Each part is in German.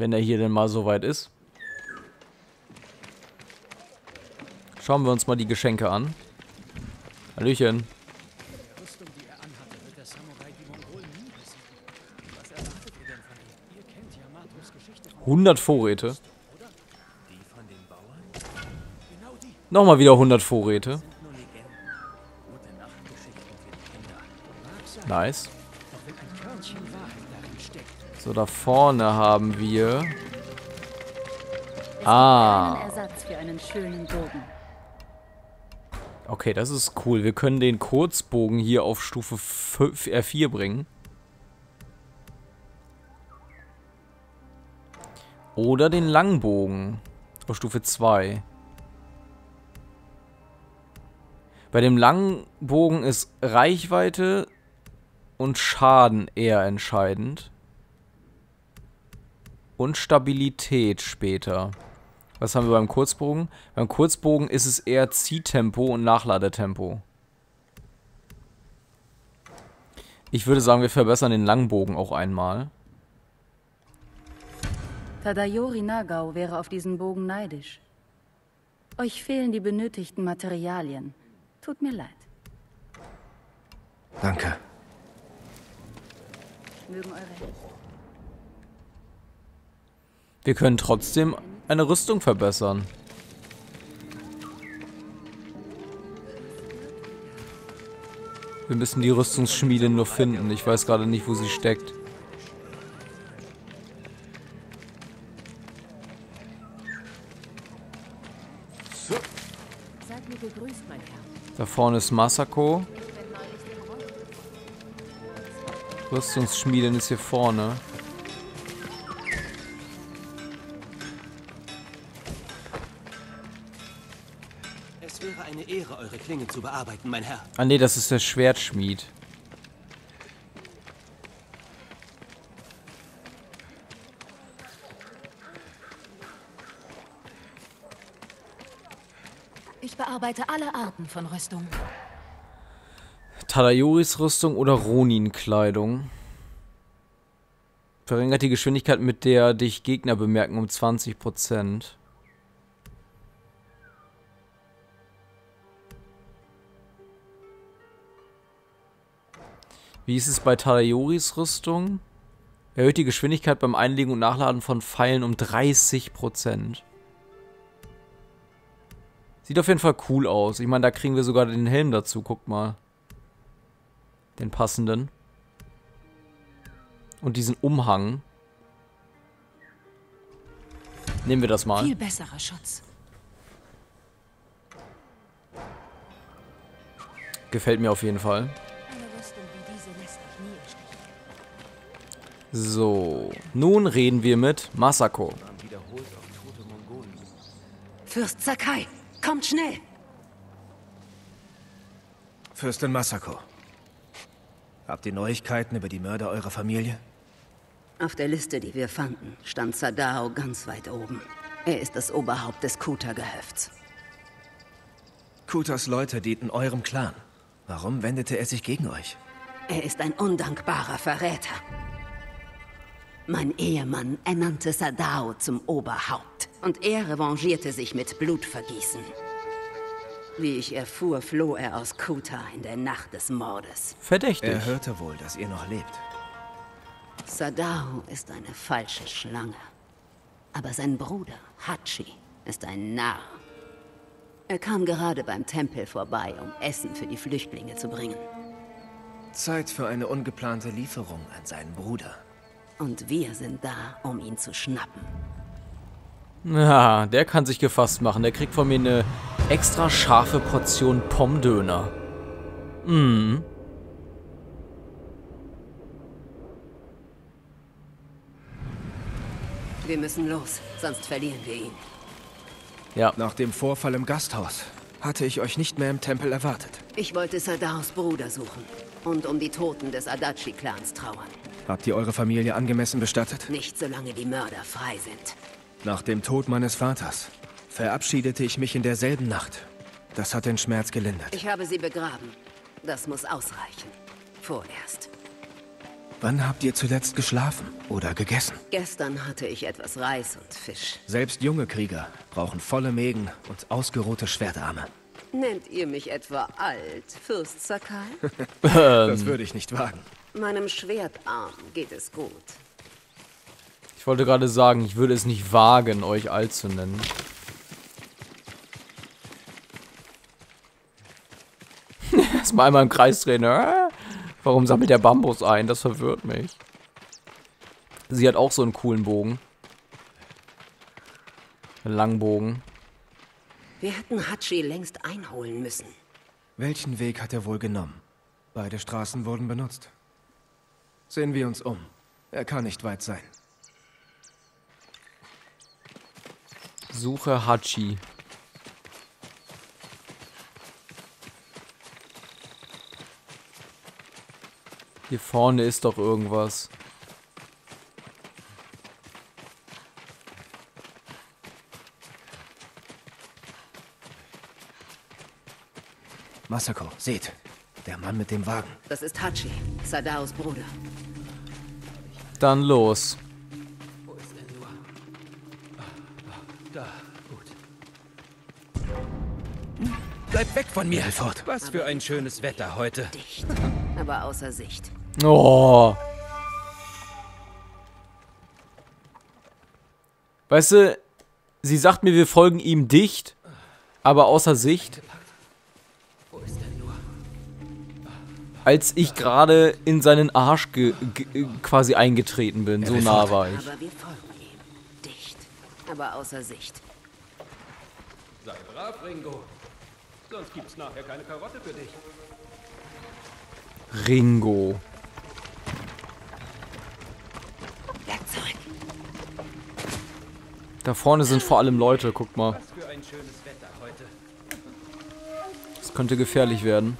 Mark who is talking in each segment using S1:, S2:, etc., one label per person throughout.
S1: Wenn er hier denn mal so weit ist. Schauen wir uns mal die Geschenke an. Hallöchen. 100 Vorräte. Nochmal wieder 100 Vorräte. Nice. So, da vorne haben wir... Ah. Okay, das ist cool. Wir können den Kurzbogen hier auf Stufe 5, R4 bringen. Oder den Langbogen auf Stufe 2. Bei dem Langbogen ist Reichweite und Schaden eher entscheidend. Und Stabilität später. Was haben wir beim Kurzbogen? Beim Kurzbogen ist es eher Ziehtempo und Nachladetempo. Ich würde sagen, wir verbessern den Langbogen auch einmal.
S2: Tadayori Nagao wäre auf diesen Bogen neidisch. Euch fehlen die benötigten Materialien. Tut mir leid.
S3: Danke.
S2: Mögen eure
S1: Wir können trotzdem eine Rüstung verbessern. Wir müssen die Rüstungsschmiede nur finden. Ich weiß gerade nicht, wo sie steckt. Da vorne ist Masako. Rüstungsschmieden ist hier vorne.
S4: Klinge zu bearbeiten, mein Herr.
S1: Ah ne, das ist der Schwertschmied.
S2: Ich bearbeite alle Arten von Rüstung.
S1: Tadayoris Rüstung oder Ronin-Kleidung. Verringert die Geschwindigkeit, mit der dich Gegner bemerken, um 20%. Wie ist es bei Tadayoris Rüstung? Erhöht die Geschwindigkeit beim Einlegen und Nachladen von Pfeilen um 30%. Sieht auf jeden Fall cool aus. Ich meine, da kriegen wir sogar den Helm dazu. Guckt mal. Den passenden. Und diesen Umhang. Nehmen wir das mal.
S2: Viel besserer Schutz.
S1: Gefällt mir auf jeden Fall. So, nun reden wir mit Masako.
S2: Fürst Sakai. Kommt schnell!
S3: Fürstin Masako. Habt ihr Neuigkeiten über die Mörder eurer Familie?
S5: Auf der Liste, die wir fanden, stand Sadao ganz weit oben. Er ist das Oberhaupt des Kuta-Gehöfts.
S3: Kutas Leute dienten eurem Clan. Warum wendete er sich gegen euch?
S5: Er ist ein undankbarer Verräter. Mein Ehemann ernannte Sadao zum Oberhaupt und er revanchierte sich mit Blutvergießen. Wie ich erfuhr, floh er aus Kuta in der Nacht des Mordes.
S1: Verdächtig.
S3: Er hörte wohl, dass ihr noch lebt.
S5: Sadao ist eine falsche Schlange. Aber sein Bruder, Hachi, ist ein Narr. Er kam gerade beim Tempel vorbei, um Essen für die Flüchtlinge zu bringen.
S3: Zeit für eine ungeplante Lieferung an seinen Bruder.
S5: Und wir sind da, um ihn zu schnappen.
S1: Ja, der kann sich gefasst machen. Der kriegt von mir eine extra scharfe Portion Pommdöner. Mhm.
S5: Wir müssen los, sonst verlieren wir ihn.
S1: Ja.
S3: Nach dem Vorfall im Gasthaus hatte ich euch nicht mehr im Tempel erwartet.
S5: Ich wollte Sadaos Bruder suchen und um die Toten des Adachi-Clans trauern.
S3: Habt ihr eure Familie angemessen bestattet?
S5: Nicht solange die Mörder frei sind.
S3: Nach dem Tod meines Vaters verabschiedete ich mich in derselben Nacht. Das hat den Schmerz gelindert.
S5: Ich habe sie begraben. Das muss ausreichen. Vorerst.
S3: Wann habt ihr zuletzt geschlafen oder gegessen?
S5: Gestern hatte ich etwas Reis und Fisch.
S3: Selbst junge Krieger brauchen volle Mägen und ausgeruhte Schwertarme.
S5: Nennt ihr mich etwa alt, Fürst Sakai?
S3: Das würde ich nicht wagen.
S5: Meinem Schwertarm geht es gut.
S1: Ich wollte gerade sagen, ich würde es nicht wagen, euch alt zu nennen. Erstmal einmal im Kreis drehen. Äh? Warum sammelt der Bambus ein? Das verwirrt mich. Sie hat auch so einen coolen Bogen. Einen Langbogen.
S5: Wir hätten Hachi längst einholen müssen.
S3: Welchen Weg hat er wohl genommen? Beide Straßen wurden benutzt. Sehen wir uns um. Er kann nicht weit sein.
S1: Suche Hachi. Hier vorne ist doch irgendwas.
S3: Masako, seht. Der Mann mit dem Wagen.
S5: Das ist Hachi, Sadaos Bruder.
S1: Dann los.
S4: Wo ist er nur? Da, gut.
S3: Bleib weg von mir, Helford.
S4: Was für ein schönes Wetter heute.
S5: Dicht, aber außer Sicht.
S1: Oh. Weißt du, sie sagt mir, wir folgen ihm dicht, aber außer Sicht.
S4: Wo
S1: als ich gerade in seinen Arsch ge ge quasi eingetreten bin. So nah war ich.
S5: Aber wir folgen ihm. Dicht, aber außer Sicht.
S4: Sei brav, Ringo. Sonst gibt's nachher keine Karotte für dich.
S1: Ringo.
S5: Bleib zurück.
S1: Da vorne sind vor allem Leute, guck mal.
S4: Was für ein schönes Wetter heute.
S1: Das könnte gefährlich werden.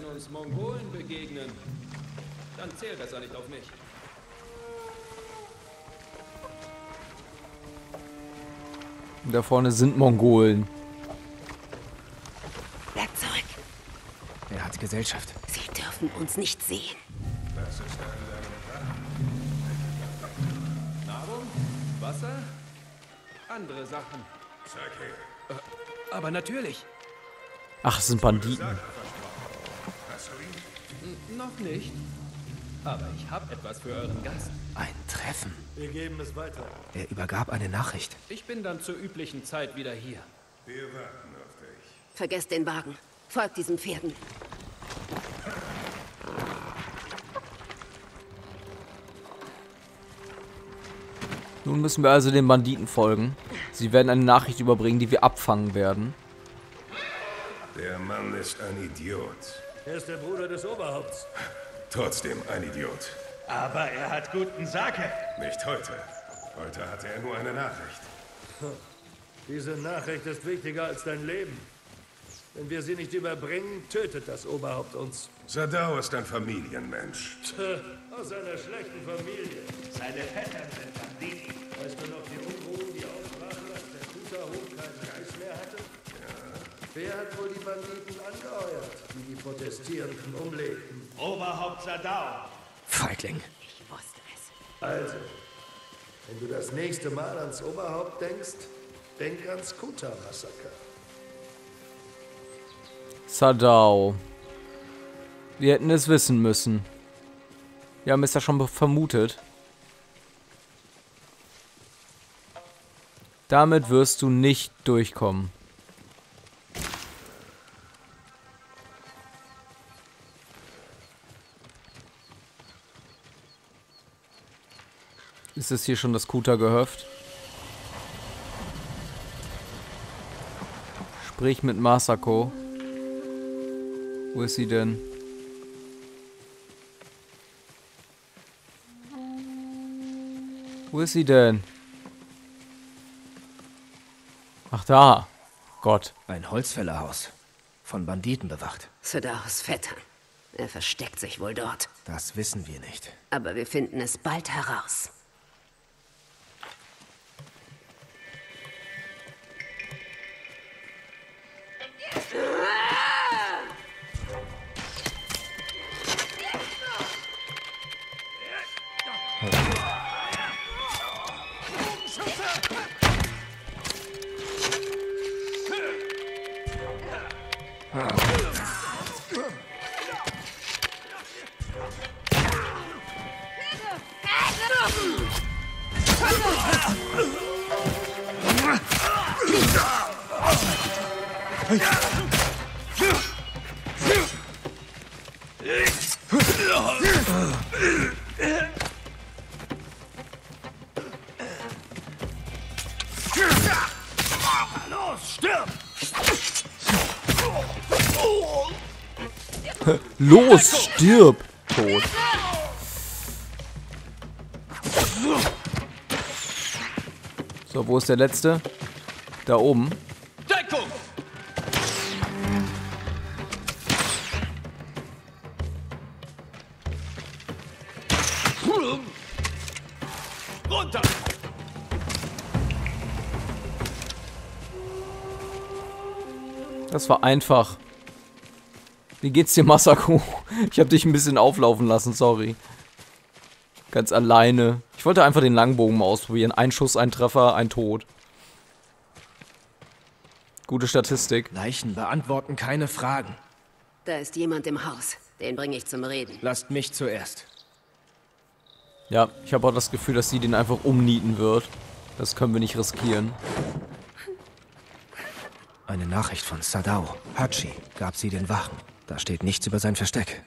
S4: Wenn uns Mongolen begegnen, dann zählt besser nicht auf mich.
S1: Da vorne sind Mongolen.
S5: Bleib zurück.
S3: Er hat Gesellschaft.
S5: Sie dürfen uns nicht sehen.
S4: Nahrung? Wasser? Andere Sachen. Äh, aber natürlich.
S1: Ach, es sind Banditen.
S4: Noch nicht. Aber ich habe etwas für euren Gast.
S3: Ein Treffen.
S6: Wir geben es weiter.
S3: Er übergab eine Nachricht.
S4: Ich bin dann zur üblichen Zeit wieder hier.
S5: Vergesst den Wagen. Folgt diesen Pferden.
S1: Nun müssen wir also den Banditen folgen. Sie werden eine Nachricht überbringen, die wir abfangen werden.
S7: Der Mann ist ein Idiot.
S6: Er ist der Bruder des Oberhaupts.
S7: Trotzdem ein Idiot.
S6: Aber er hat guten Sake.
S7: Nicht heute. Heute hatte er nur eine Nachricht.
S6: Diese Nachricht ist wichtiger als dein Leben. Wenn wir sie nicht überbringen, tötet das Oberhaupt uns.
S7: Sadao ist ein Familienmensch.
S6: Tö, Aus einer schlechten Familie. Seine Vettern sind Banditen. Weißt du noch Wer hat wohl die Banditen angeheuert, die die Protestierenden umlegten?
S8: Oberhaupt Sadao.
S3: Feigling.
S5: Ich wusste es.
S6: Also, wenn du das nächste Mal ans Oberhaupt denkst, denk ans Kuta-Massaker.
S1: Sadao. Wir hätten es wissen müssen. Wir haben es ja schon vermutet. Damit wirst du nicht durchkommen. Ist es hier schon das Kuta-Gehöft? Sprich mit Masako. Wo ist sie denn? Wo ist sie denn? Ach da. Gott.
S3: Ein Holzfällerhaus. Von Banditen bewacht.
S5: Sadaos Vettern. Er versteckt sich wohl dort.
S3: Das wissen wir nicht.
S5: Aber wir finden es bald heraus.
S1: Los, stirb! Tot. So, wo ist der letzte? Da oben. War einfach. Wie geht's dir, Masako? Ich hab dich ein bisschen auflaufen lassen, sorry. Ganz alleine. Ich wollte einfach den Langbogen mal ausprobieren. Ein Schuss, ein Treffer, ein Tod. Gute Statistik.
S3: Leichen beantworten keine Fragen.
S5: Da ist jemand im Haus. Den bringe ich zum Reden.
S3: Lasst mich zuerst.
S1: Ja, ich habe auch das Gefühl, dass sie den einfach umnieten wird. Das können wir nicht riskieren.
S3: Eine Nachricht von Sadao. Hachi gab sie den Wachen. Da steht nichts über sein Versteck.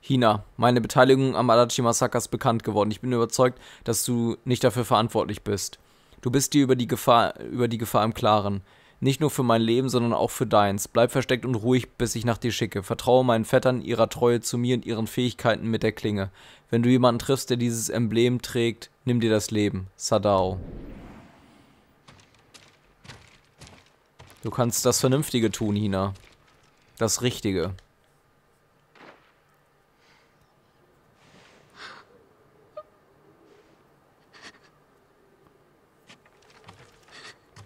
S1: Hina, meine Beteiligung am Adachi Massaker ist bekannt geworden. Ich bin überzeugt, dass du nicht dafür verantwortlich bist. Du bist dir über die Gefahr, über die Gefahr im Klaren. Nicht nur für mein Leben, sondern auch für deins. Bleib versteckt und ruhig, bis ich nach dir schicke. Vertraue meinen Vettern ihrer Treue zu mir und ihren Fähigkeiten mit der Klinge. Wenn du jemanden triffst, der dieses Emblem trägt, nimm dir das Leben. Sadao. Du kannst das Vernünftige tun, Hina. Das Richtige.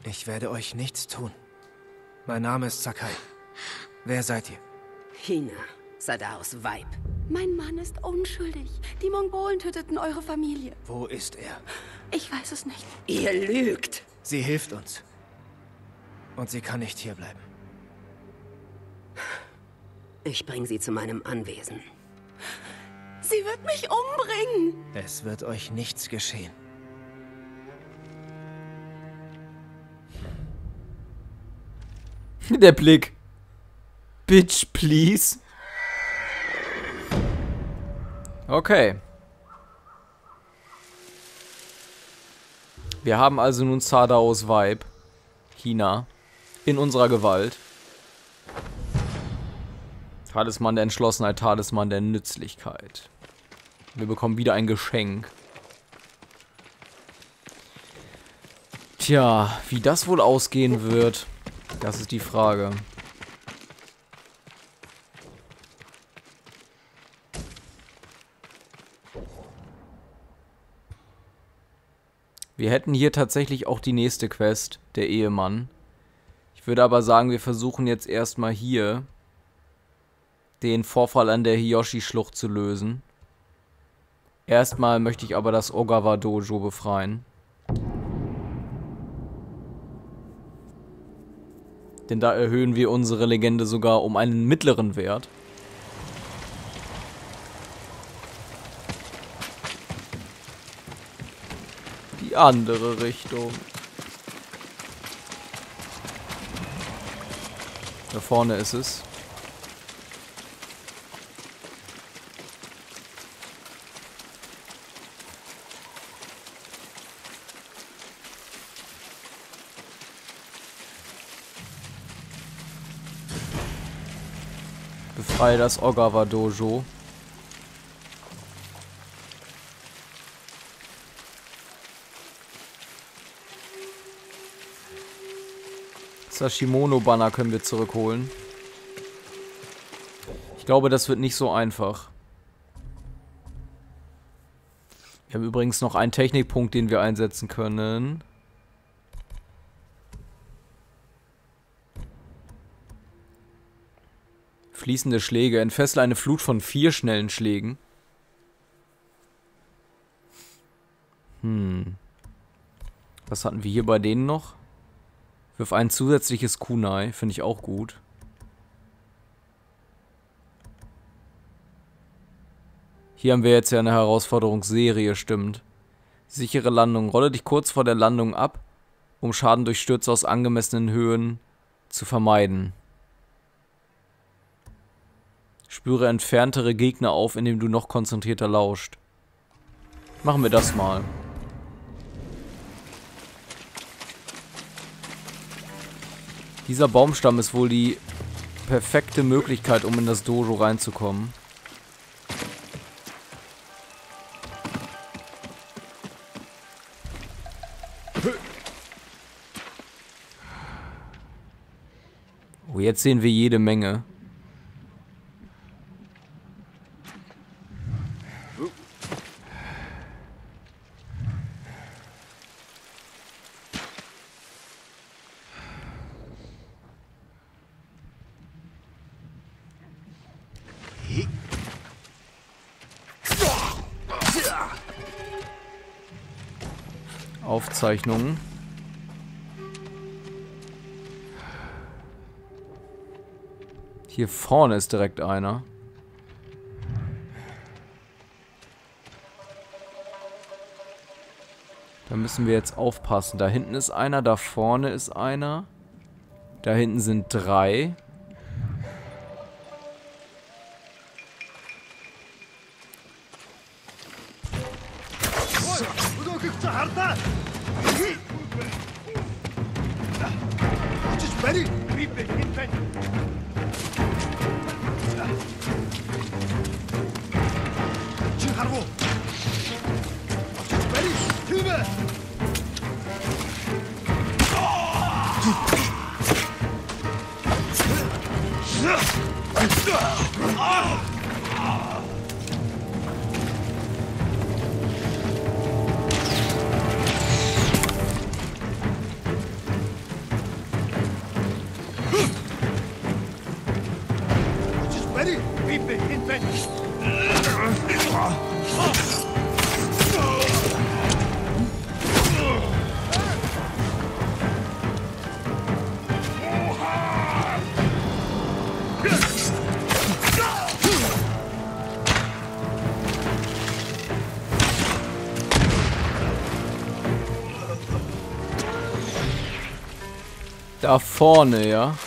S3: Ich werde euch nichts tun. Mein Name ist Sakai. Wer seid ihr?
S5: Hina, Sadaos Weib.
S8: Mein Mann ist unschuldig. Die Mongolen töteten eure Familie.
S3: Wo ist er?
S8: Ich weiß es nicht.
S5: Ihr lügt.
S3: Sie hilft uns. Und sie kann nicht hierbleiben.
S5: Ich bringe sie zu meinem Anwesen.
S8: Sie wird mich umbringen.
S3: Es wird euch nichts geschehen.
S1: Der Blick. Bitch, please. Okay. Wir haben also nun Sadaos Vibe, China, in unserer Gewalt. Talisman der Entschlossenheit, Talisman der Nützlichkeit. Wir bekommen wieder ein Geschenk. Tja, wie das wohl ausgehen wird, das ist die Frage. Wir hätten hier tatsächlich auch die nächste Quest, der Ehemann. Würde aber sagen, wir versuchen jetzt erstmal hier den Vorfall an der Hiyoshi-Schlucht zu lösen. Erstmal möchte ich aber das Ogawa Dojo befreien. Denn da erhöhen wir unsere Legende sogar um einen mittleren Wert. Die andere Richtung. Da vorne ist es. Befreie das Ogawa Dojo. Sashimono-Banner können wir zurückholen. Ich glaube, das wird nicht so einfach. Wir haben übrigens noch einen Technikpunkt, den wir einsetzen können. Fließende Schläge. Entfessle eine Flut von vier schnellen Schlägen. Hm. Was hatten wir hier bei denen noch? Wirf ein zusätzliches Kunai, finde ich auch gut. Hier haben wir jetzt ja eine Herausforderungsserie, stimmt. Sichere Landung. Rolle dich kurz vor der Landung ab, um Schaden durch Stürze aus angemessenen Höhen zu vermeiden. Spüre entferntere Gegner auf, indem du noch konzentrierter lauscht. Machen wir das mal. Dieser Baumstamm ist wohl die perfekte Möglichkeit, um in das Dojo reinzukommen. Oh, jetzt sehen wir jede Menge. Aufzeichnungen. Hier vorne ist direkt einer. Da müssen wir jetzt aufpassen. Da hinten ist einer, da vorne ist einer. Da hinten sind drei. Da vorne, ja.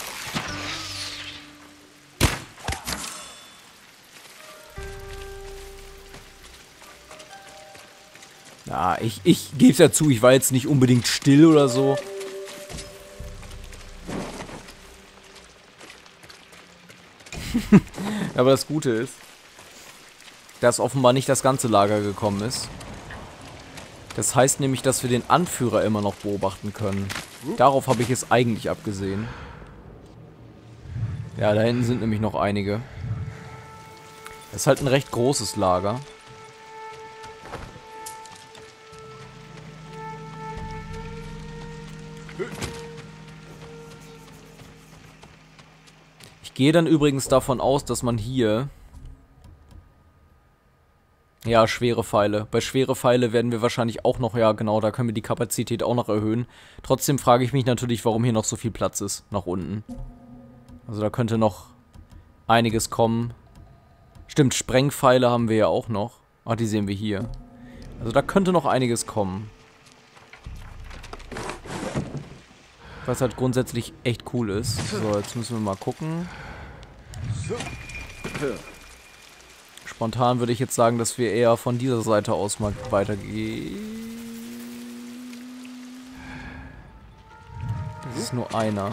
S1: Ja, ich, ich gebe es ja zu, ich war jetzt nicht unbedingt still oder so. Aber das Gute ist, dass offenbar nicht das ganze Lager gekommen ist. Das heißt nämlich, dass wir den Anführer immer noch beobachten können. Darauf habe ich es eigentlich abgesehen. Ja, da hinten sind nämlich noch einige. Das ist halt ein recht großes Lager. Ich gehe dann übrigens davon aus, dass man hier... Ja, schwere Pfeile. Bei schwere Pfeile werden wir wahrscheinlich auch noch, ja genau, da können wir die Kapazität auch noch erhöhen. Trotzdem frage ich mich natürlich, warum hier noch so viel Platz ist, nach unten. Also da könnte noch einiges kommen. Stimmt, Sprengpfeile haben wir ja auch noch. Ach, die sehen wir hier. Also da könnte noch einiges kommen. Was halt grundsätzlich echt cool ist. So, jetzt müssen wir mal gucken. Spontan würde ich jetzt sagen, dass wir eher von dieser Seite aus mal weitergehen. Das ist nur einer.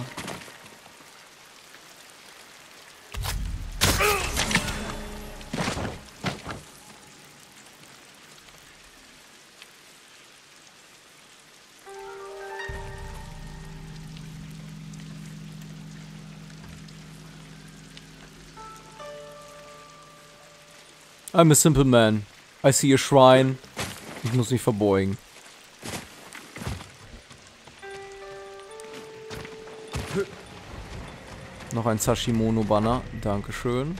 S1: I'm a simple man. I see a shrine. Ich muss mich verbeugen. Noch ein Sashimono-Banner. Dankeschön.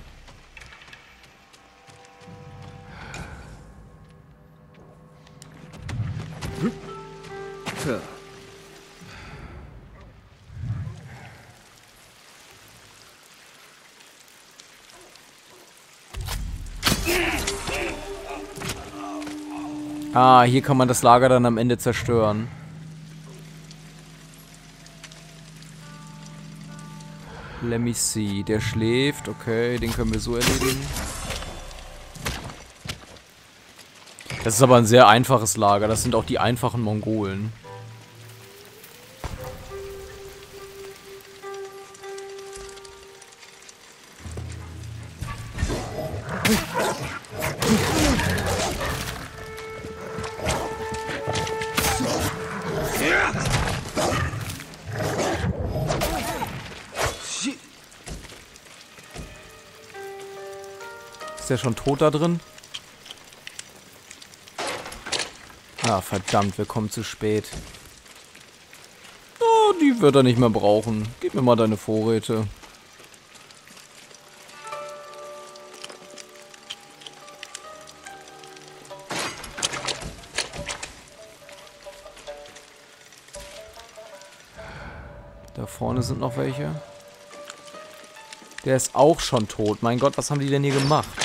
S1: Ah, hier kann man das Lager dann am Ende zerstören. Let me see. Der schläft. Okay, den können wir so erledigen. Das ist aber ein sehr einfaches Lager. Das sind auch die einfachen Mongolen. Schon tot da drin? Ah, verdammt, wir kommen zu spät. Oh, die wird er nicht mehr brauchen. Gib mir mal deine Vorräte. Da vorne sind noch welche. Der ist auch schon tot. Mein Gott, was haben die denn hier gemacht?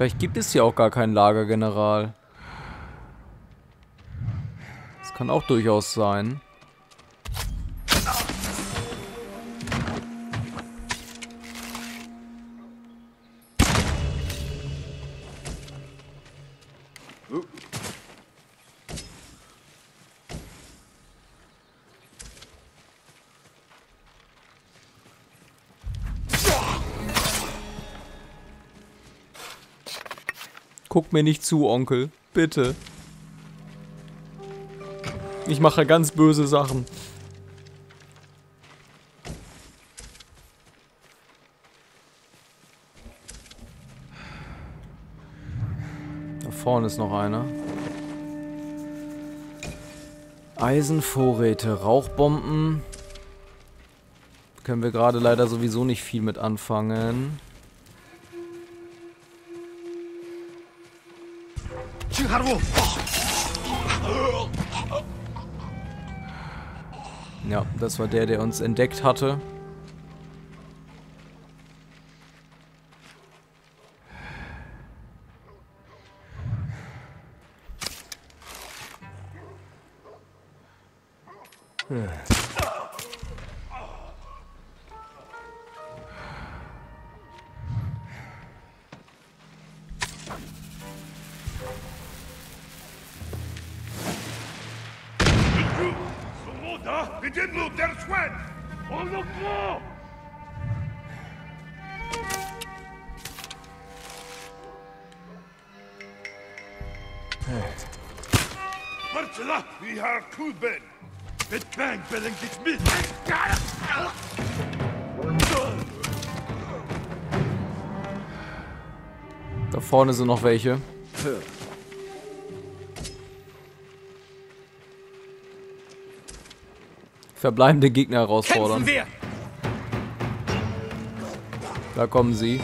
S1: Vielleicht gibt es hier auch gar keinen Lagergeneral. Das kann auch durchaus sein. Mir nicht zu, Onkel. Bitte. Ich mache ganz böse Sachen. Da vorne ist noch einer. Eisenvorräte, Rauchbomben. Können wir gerade leider sowieso nicht viel mit anfangen. Ja, das war der, der uns entdeckt hatte.
S6: Dites-nous Belling dit mit!
S1: Da vorne sind noch welche. Verbleibende Gegner herausfordern. Da kommen sie.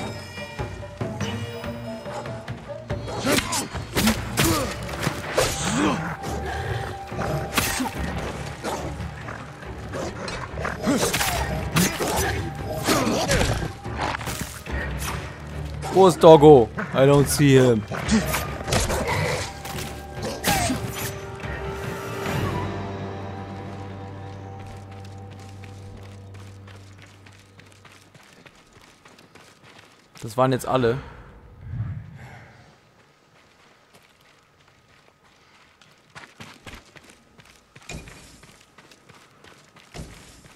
S1: Wo ist Doggo? I don't see him. Das waren jetzt alle.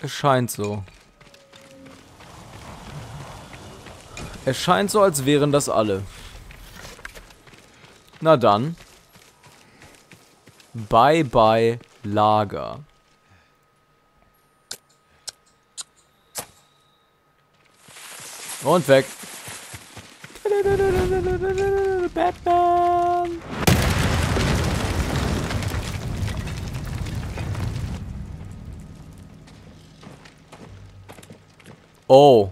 S1: Es scheint so. Es scheint so, als wären das alle. Na dann. Bye bye Lager. Und weg. Batman. Oh.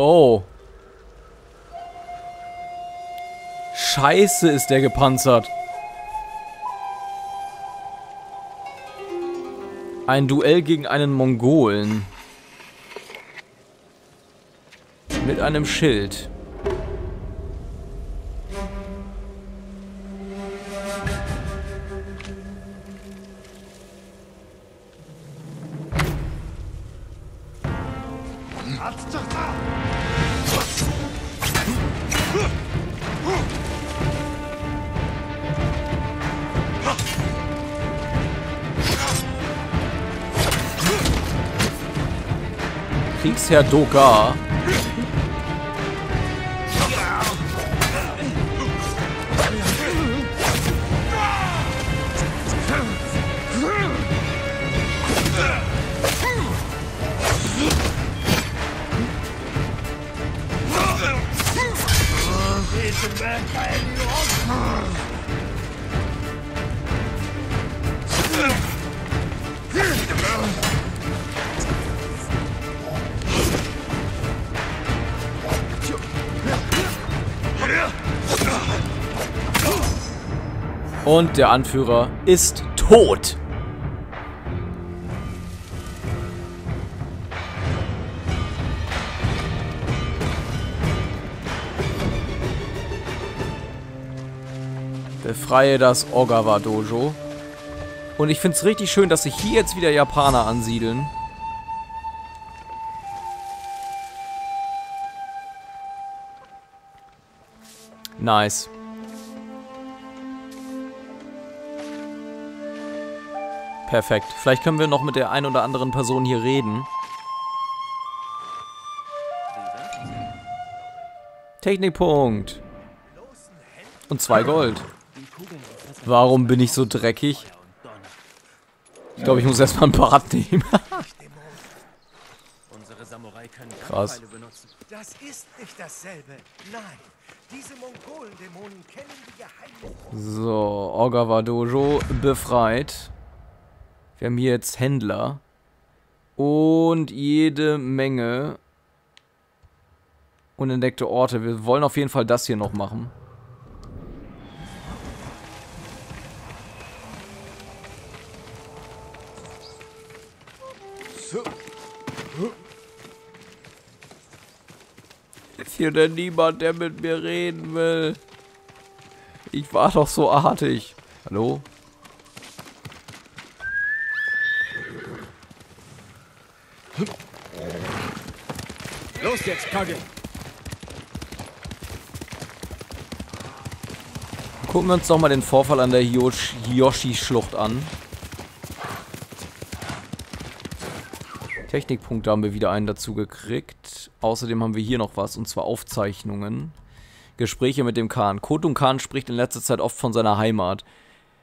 S1: Oh. Scheiße, ist der gepanzert. Ein Duell gegen einen Mongolen. Mit einem Schild. Kriegsherr Dogar. Und der Anführer ist tot. Befreie das Ogawa Dojo. Und ich finde es richtig schön, dass sich hier jetzt wieder Japaner ansiedeln. Nice. Perfekt. Vielleicht können wir noch mit der ein oder anderen Person hier reden. Technikpunkt. Und zwei Gold. Warum bin ich so dreckig? Ich glaube, ich muss erstmal ein Bad nehmen. Krass. So, Ogawa Dojo befreit. Wir haben hier jetzt Händler. Und jede Menge unentdeckte Orte. Wir wollen auf jeden Fall das hier noch machen. Ist hier denn niemand, der mit mir reden will? Ich war doch so artig. Hallo?
S3: Los jetzt, Kage.
S1: Gucken wir uns doch mal den Vorfall an der Hiyoshi-Schlucht an. Technikpunkte haben wir wieder einen dazu gekriegt. Außerdem haben wir hier noch was, und zwar Aufzeichnungen. Gespräche mit dem Khan. Kotun Khan spricht in letzter Zeit oft von seiner Heimat.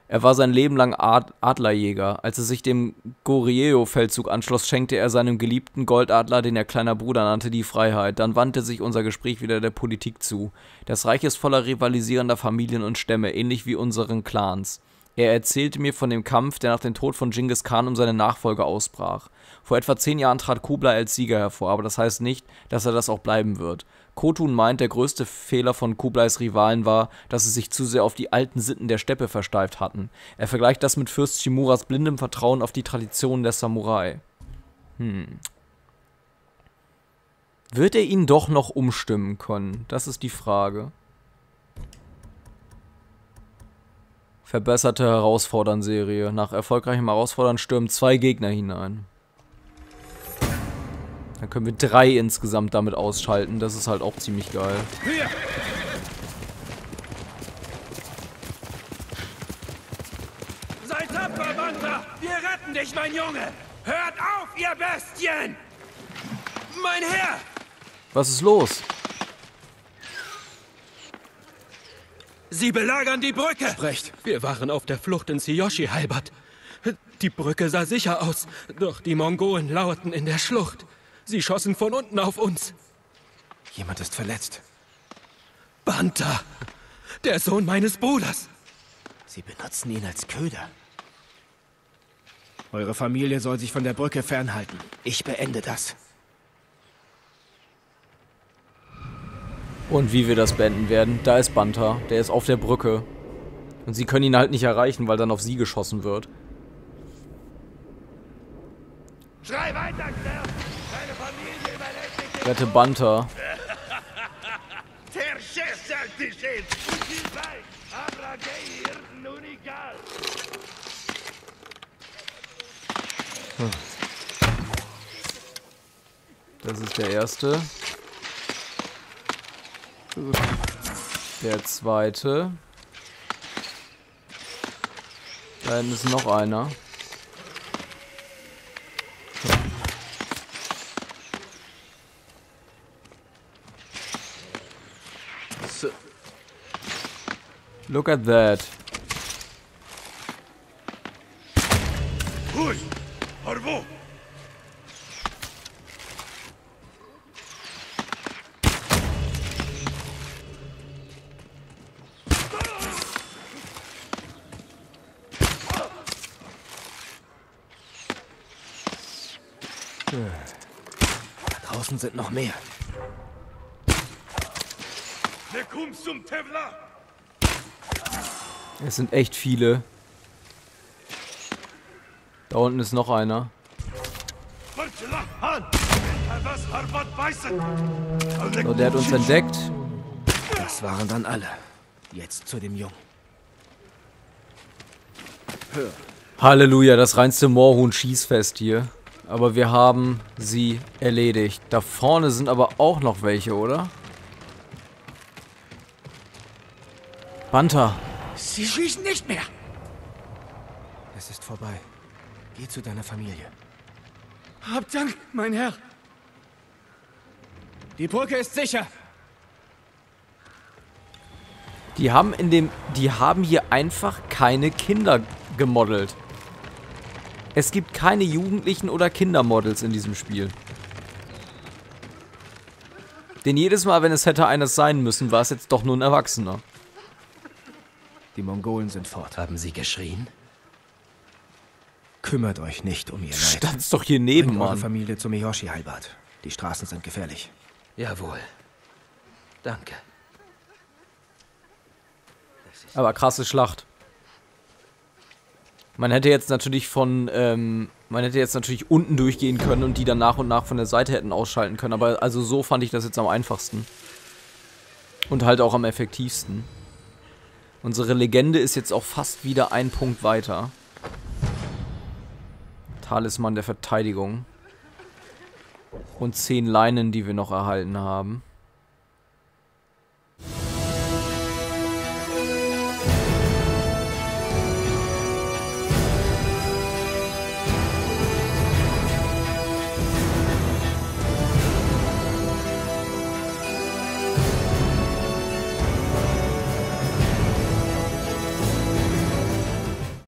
S1: Er war sein Leben lang Ad Adlerjäger. Als er sich dem Goryeo-Feldzug anschloss, schenkte er seinem geliebten Goldadler, den er kleiner Bruder nannte, die Freiheit. Dann wandte sich unser Gespräch wieder der Politik zu. Das Reich ist voller rivalisierender Familien und Stämme, ähnlich wie unseren Clans. Er erzählte mir von dem Kampf, der nach dem Tod von Genghis Khan um seine Nachfolger ausbrach. Vor etwa zehn Jahren trat Kublai als Sieger hervor, aber das heißt nicht, dass er das auch bleiben wird. Kotun meint, der größte Fehler von Kublais Rivalen war, dass sie sich zu sehr auf die alten Sitten der Steppe versteift hatten. Er vergleicht das mit Fürst Shimuras blindem Vertrauen auf die Traditionen der Samurai. Hm. Wird er ihn doch noch umstimmen können? Das ist die Frage. Verbesserte Herausfordern-Serie. Nach erfolgreichem Herausfordern stürmen zwei Gegner hinein. Dann können wir drei insgesamt damit ausschalten. Das ist halt auch ziemlich geil.
S6: Seid tapfer, Wanda! Wir retten dich, mein Junge! Hört auf, ihr Bestien! Mein Herr!
S1: Was ist los?
S4: Sie belagern die Brücke!
S3: Recht.
S4: Wir waren auf der Flucht ins Hiyoshi-Halbert.
S3: Die Brücke sah sicher aus, doch die Mongolen lauerten in der Schlucht. Sie schossen von unten auf uns. Jemand ist verletzt. Banta, der Sohn meines Bruders. Sie benutzen ihn als Köder. Eure Familie soll sich von der Brücke fernhalten. Ich beende das.
S1: Und wie wir das beenden werden, da ist Banta, der ist auf der Brücke. Und sie können ihn halt nicht erreichen, weil dann auf sie geschossen wird.
S6: Schrei weiter, Claire!
S1: Rette Banta. Das ist der erste. Der zweite. Da hinten ist noch einer. Look at that.
S3: Da draußen sind noch mehr.
S6: Nekum zum Tevla!
S1: Es sind echt viele. Da unten ist noch einer. So, der hat uns entdeckt.
S3: Das waren dann alle. Jetzt zu dem Jungen.
S1: Halleluja, das reinste Moorhuhn-Schießfest hier. Aber wir haben sie erledigt. Da vorne sind aber auch noch welche, oder? Banta.
S3: Sie schießen nicht mehr. Es ist vorbei. Geh zu deiner Familie. Hab Dank, mein Herr. Die Brücke ist sicher.
S1: Die haben in dem. Die haben hier einfach keine Kinder gemodelt. Es gibt keine Jugendlichen oder Kindermodels in diesem Spiel. Denn jedes Mal, wenn es hätte eines sein müssen, war es jetzt doch nur ein Erwachsener.
S3: Die Mongolen sind fort. Haben sie geschrien? Kümmert euch nicht um ihr Leid.
S1: Stand's doch hier neben,
S3: Bringt eure
S1: Mann.
S3: Familie zum Miyoshi-Heilbad. Die Straßen sind gefährlich.
S9: Jawohl. Danke.
S1: Aber krasse Schlacht. Man hätte jetzt natürlich von, ähm, man hätte jetzt natürlich unten durchgehen können und die dann nach und nach von der Seite hätten ausschalten können. Aber also so fand ich das jetzt am einfachsten. Und halt auch am effektivsten. Unsere Legende ist jetzt auch fast wieder ein Punkt weiter. Talisman der Verteidigung. Und zehn Leinen, die wir noch erhalten haben.